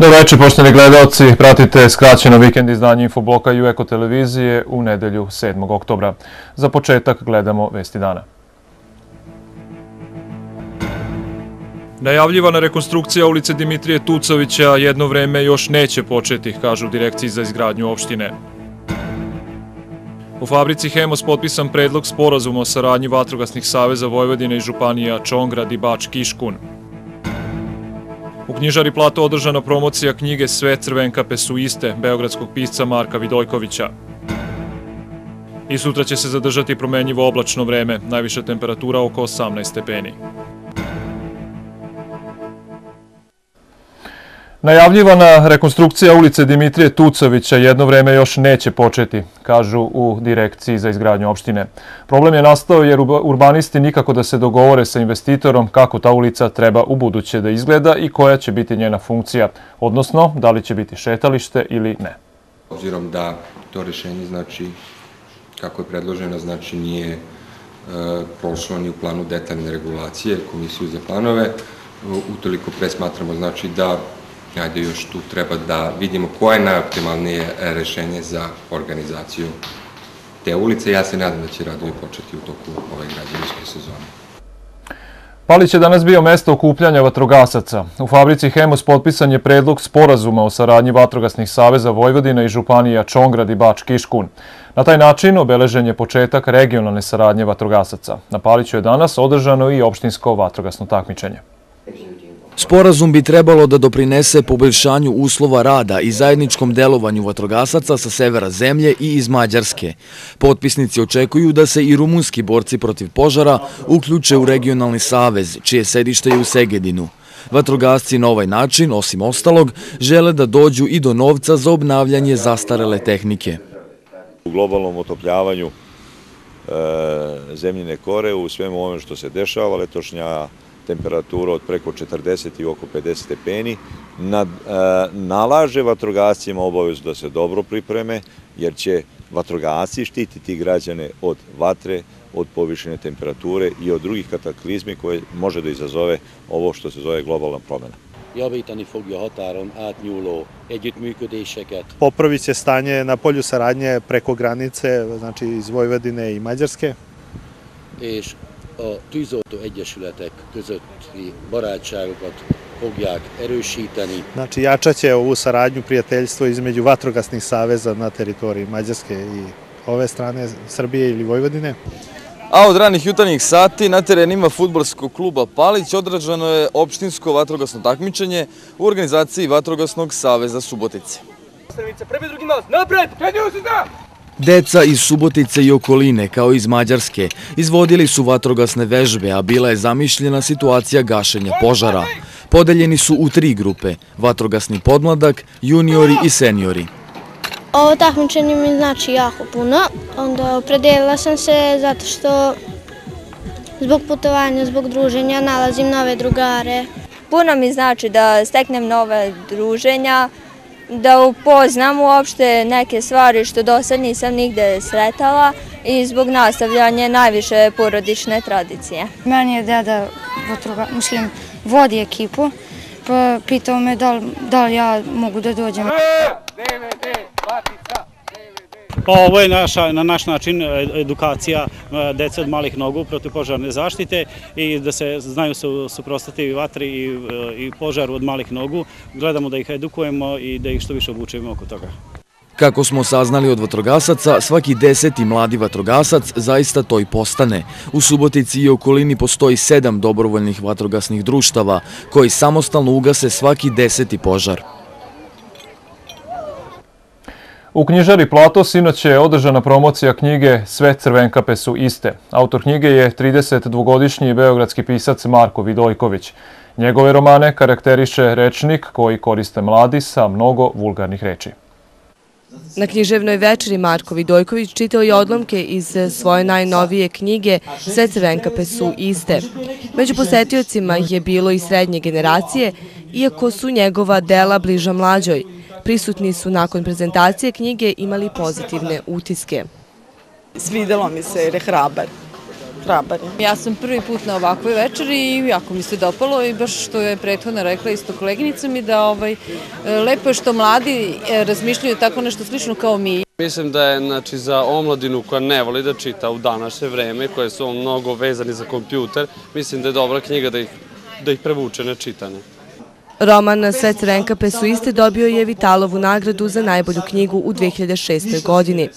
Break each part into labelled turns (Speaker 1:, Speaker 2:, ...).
Speaker 1: Dobro večer, poštovani gledalci. Pratite skraćeno vikend izdanje Infobloka i Eko televizije u nedelju 7. oktobra. Za početak gledamo vesti dana. Najavljivana rekonstrukcija ulice Dimitrije Tucovića jedno vreme još neće početi, kažu direkciji za izgradnju opštine. U fabrici Hemos potpisan predlog sporazuma o saradnji Vatrogasnih saveza Vojvodine i Županija Čongrad i Bač Kiškun. U knjižari Plato održana promocija knjige Sve crvenkape su iste, beogradskog pisca Marka Vidojkovića. I sutra će se zadržati promenjivo oblačno vreme, najviša temperatura oko 18 stepeni. Najavljivana rekonstrukcija ulice Dimitrije Tucovića jedno vreme još neće početi, kažu u direkciji za izgradnju opštine. Problem je nastao jer urbanisti nikako da se dogovore sa investitorom kako ta ulica treba u buduće da izgleda i koja će biti njena funkcija, odnosno da li će biti šetalište ili ne.
Speaker 2: Obzirom da to rešenje, znači, kako je predloženo, znači nije e, prošlo ni u planu detaljne regulacije, komisiju za planove, utoliko pre smatramo znači da ajde još tu treba da vidimo koje je najoptimalnije rešenje za organizaciju te ulice. Ja se nadam da će radovi početi u toku ove građevinske sezone.
Speaker 1: Palić je danas bio mesto okupljanja vatrogasaca. U fabrici Hemos potpisan je predlog sporazuma o saradnji Vatrogasnih saveza Vojvodina i Županija Čongrad i Bač Kiškun. Na taj način obeležen je početak regionalne saradnje vatrogasaca. Na Paliću je danas održano i opštinsko vatrogasno takmičenje.
Speaker 3: Sporazum bi trebalo da doprinese poboljšanju uslova rada i zajedničkom delovanju vatrogasaca sa severa zemlje i iz Mađarske. Potpisnici očekuju da se i rumunski borci protiv požara uključe u regionalni savez, čije sedište je u Segedinu. Vatrogasci na ovaj način, osim ostalog, žele da dođu i do novca za obnavljanje zastarele tehnike.
Speaker 4: U globalnom otopljavanju e, zemljine kore, u svemu ovome što se dešava, letošnja temperatura od preko 40 i oko 50 stepeni, nad, e, nalaže vatrogascima obavezu da se dobro pripreme, jer će vatrogasci štititi građane od vatre, od povišene temperature i od drugih kataklizmi koje može da izazove ovo što se zove globalna promena.
Speaker 5: javítani fogja határon átnyúló együttműködéseket.
Speaker 6: Popravit će stanje na polju saradnje preko granice, znači iz Vojvodine i Mađarske.
Speaker 5: És a tűzoltó egyesületek közötti barátságokat fogják erősíteni.
Speaker 6: Znači, jačaće ovu saradnju, prijateljstvo između vatrogasnih saveza na teritoriji Mađarske i ove strane Srbije ili Vojvodine.
Speaker 3: A od ranih jutarnjih sati na terenima futbolskog kluba Palić odrađano je opštinsko vatrogasno takmičenje u organizaciji Vatrogasnog saveza Subotice. Prvi, drugi nas, napred, krenio se da! Deca iz Subotice i okoline, kao iz Mađarske, izvodili su vatrogasne vežbe, a bila je zamišljena situacija gašenja požara. Podeljeni su u tri grupe, vatrogasni podmladak, juniori i seniori.
Speaker 7: Ovo takmičenje mi znači jako puno, onda opredelila sam se zato što zbog putovanja, zbog druženja nalazim nove drugare.
Speaker 8: Puno mi znači da steknem nove druženja, da upoznam uopšte neke stvari što do sad nisam nigde sretala i zbog nastavljanja najviše porodične tradicije.
Speaker 9: Meni je deda, mislim, vodi ekipu, pa pitao me da li, da li ja mogu da dođem.
Speaker 10: Pa ovo je naša, na naš način e, edukacija e, dece od malih nogu protiv požarne zaštite i da se znaju su, suprostati vatri i, e, i požaru od malih nogu. Gledamo da ih edukujemo i da ih što više obučujemo oko toga.
Speaker 3: Kako smo saznali od vatrogasaca, svaki deseti mladi vatrogasac zaista to i postane. U Subotici i okolini postoji sedam dobrovoljnih vatrogasnih društava koji samostalno ugase svaki deseti požar.
Speaker 1: U knjižari Plato sinoć je održana promocija knjige Sve crvenkape su iste. Autor knjige je 32-godišnji beogradski pisac Marko Vidojković. Njegove romane karakteriše rečnik koji koriste mladi sa mnogo vulgarnih reči.
Speaker 11: Na književnoj večeri Marko Vidojković čitao je odlomke iz svoje najnovije knjige Sve crvenkape su iste. Među posetiocima je bilo i srednje generacije, iako su njegova dela bliža mlađoj – Prisutni su nakon prezentacije knjige imali pozitivne utiske.
Speaker 12: Svidelo mi se jer je hrabar Trabanje.
Speaker 13: Ja sam prvi put na ovakvoj večeri i jako mi se dopalo i baš što je prethodno rekla isto koleginica mi da ovaj, lepo je što mladi e, razmišljaju tako nešto slično kao mi.
Speaker 14: Mislim da je znači, za omladinu koja ne voli da čita u današnje vreme, koje su mnogo vezani za kompjuter, mislim da je dobra knjiga da ih, da ih prevuče na čitanje.
Speaker 11: Roman Sve crvenka pesuiste dobio je Vitalovu nagradu za najbolju knjigu u 2006. godini.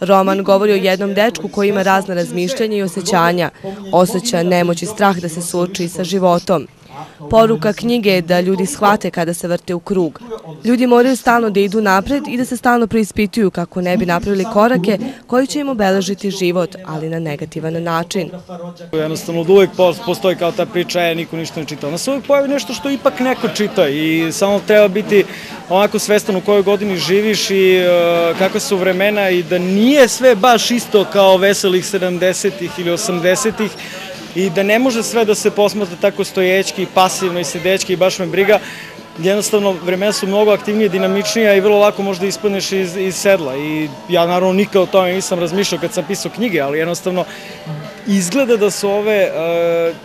Speaker 11: Roman govori o jednom dečku koji ima razne razmišljanja i osjećanja, osjeća nemoć i strah da se suoči sa životom. Poruka knjige je da ljudi shvate kada se vrte u krug. Ljudi moraju stalno da idu napred i da se stalno preispituju kako ne bi napravili korake koji će im obeležiti život, ali na negativan način.
Speaker 15: Jednostavno, od uvek postoji kao ta priča, je, niko ništa ne čita. Onda se uvek pojavi nešto što ipak neko čita i samo treba biti onako svestan u kojoj godini živiš i uh, kakve su vremena i da nije sve baš isto kao veselih 70-ih ili 80-ih, i da ne može sve da se posmatra tako stojećki, pasivno i sedečki i baš me briga. Jednostavno, vremena su mnogo aktivnije, dinamičnija i vrlo lako možda ispadneš iz, iz sedla. I ja naravno nikad o tome nisam razmišljao kad sam pisao knjige, ali jednostavno izgleda da su ove uh,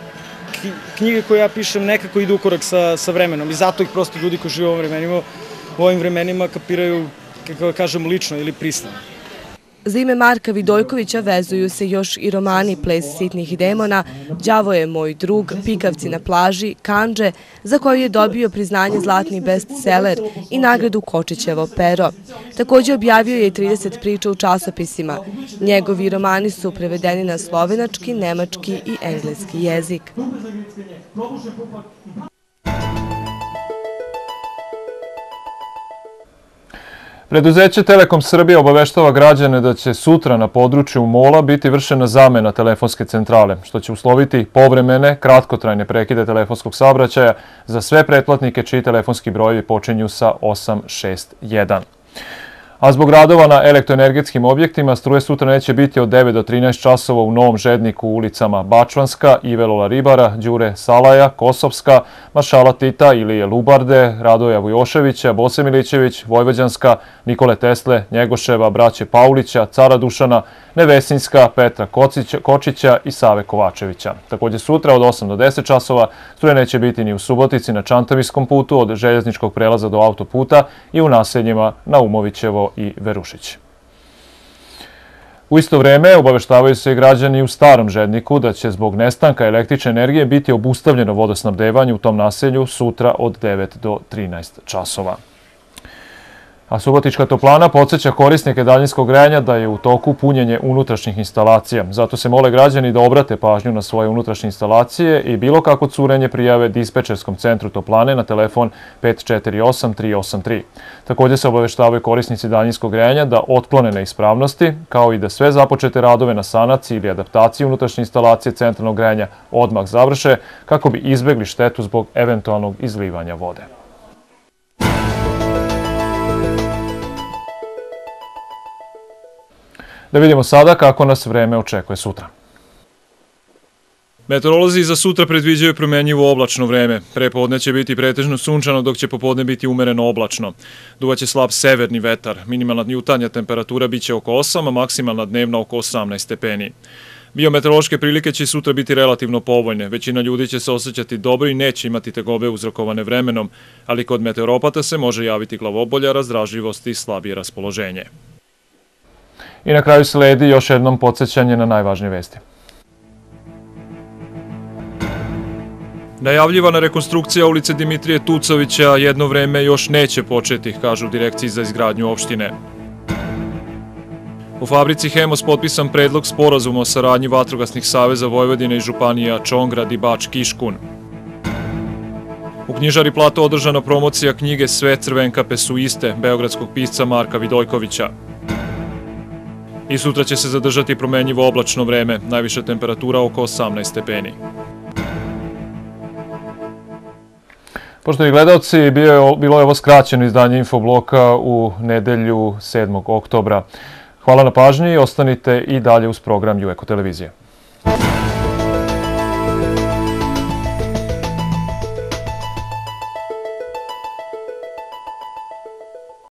Speaker 15: knjige koje ja pišem nekako idu u korak sa, sa vremenom i zato ih prosto ljudi koji žive u ovim vremenima, u ovim vremenima kapiraju, kako da kažem, lično ili pristano.
Speaker 11: Za ime Marka Vidojkovića vezuju se još i romani Ples sitnih demona, Đavo je moj drug, Pikavci na plaži, Kanđe, za koju je dobio priznanje zlatni bestseller i nagradu Kočićevo pero. Takođe objavio je i 30 priča u časopisima. Njegovi romani su prevedeni na slovenački, nemački i engleski jezik.
Speaker 1: Preduzeće Telekom Srbije obaveštava građane da će sutra na području Mola biti vršena zamena telefonske centrale, što će usloviti povremene, kratkotrajne prekide telefonskog saobraćaja za sve pretplatnike čiji telefonski brojevi počinju sa 861. A zbog radova na elektroenergetskim objektima struje sutra neće biti od 9 do 13 časova u Novom Žedniku ulicama Bačvanska, Ivelola Ribara, Đure Salaja, Kosovska, Maršala Tita, Ilije Lubarde, Radoja Vujoševića, Bose Milićević, Vojvođanska, Nikole Tesle, Njegoševa, Braće Paulića, Cara Dušana, Nevesinjska, Petra Kocića, Kočića i Save Kovačevića. Takođe sutra od 8 do 10 časova struje neće biti ni u Subotici na Čantaviskom putu od željezničkog prelaza do autoputa i u naseljima na Umovićevo i Verušić. U isto vreme obaveštavaju se građani u starom žedniku da će zbog nestanka električne energije biti obustavljeno vodosnabdevanje u tom naselju sutra od 9 do 13 časova. A Subotička toplana podsjeća korisnike daljinskog grejanja da je u toku punjenje unutrašnjih instalacija. Zato se mole građani da obrate pažnju na svoje unutrašnje instalacije i bilo kako curenje prijave dispečerskom centru toplane na telefon 548-383. Takođe se obaveštavaju korisnici daljinskog grejanja da otklone neispravnosti, kao i da sve započete radove na sanaciji ili adaptaciji unutrašnje instalacije centralnog grejanja odmah završe kako bi izbegli štetu zbog eventualnog izlivanja vode. Da vidimo sada kako nas vreme očekuje sutra. Meteorolozi za sutra predviđaju promenjivo oblačno vreme. Prepodne će biti pretežno sunčano, dok će popodne biti umereno oblačno. Duvaće slab severni vetar. Minimalna jutanja temperatura biće oko 8, a maksimalna dnevna oko 18 stepeni. Biometeorološke prilike će sutra biti relativno povoljne. Većina ljudi će se osjećati dobro i neće imati tegobe uzrokovane vremenom, ali kod meteoropata se može javiti glavobolja, razdražljivost i slabije raspoloženje. I na kraju sledi još jednom podsjećanje na najvažnije vesti. Najavljivana rekonstrukcija ulice Dimitrije Tucovića jedno vreme još neće početi, kažu direkciji za izgradnju opštine. U fabrici Hemos potpisan predlog sporazuma o saradnji Vatrogasnih saveza Vojvodine i Županija Čongrad i Bač Kiškun. U knjižari Plato održana promocija knjige Sve crvenka pesuiste beogradskog pisca Marka Vidojkovića. I sutra će se zadržati promenjivo oblačno vreme, najviša temperatura oko 18 stepeni. Poštovni gledalci, bilo je ovo skraćeno izdanje Infobloka u nedelju 7. oktobra. Hvala na pažnji i ostanite i dalje uz program Jueko televizije.